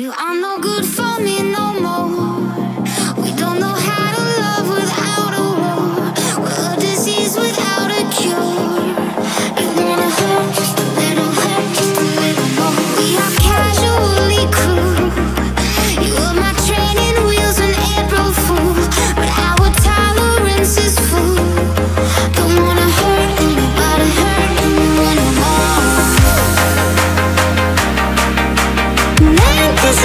You are no good for me no more.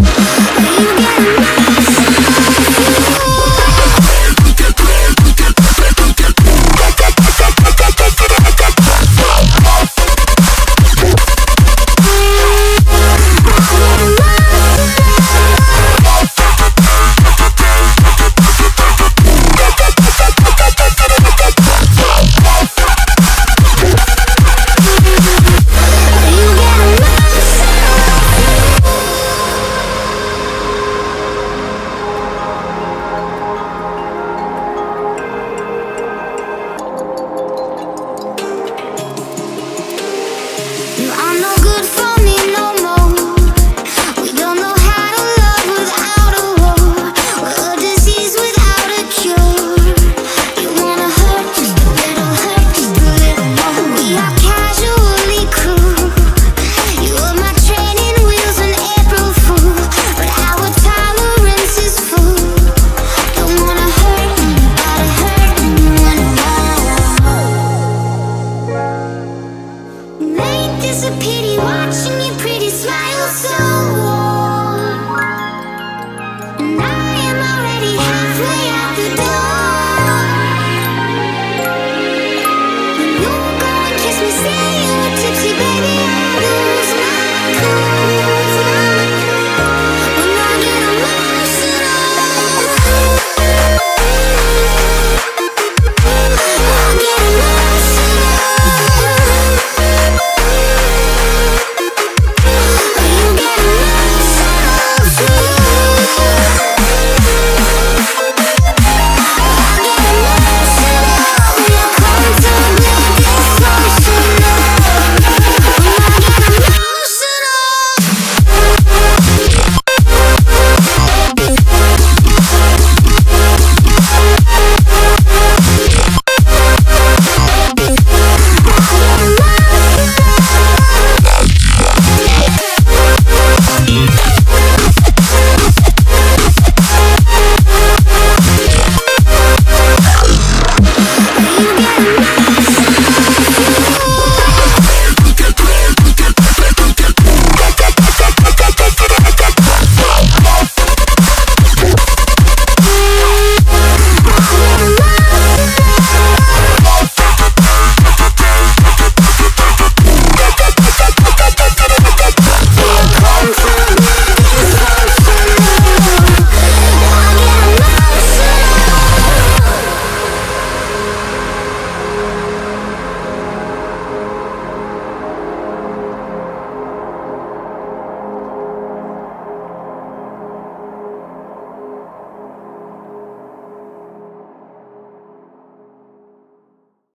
Please.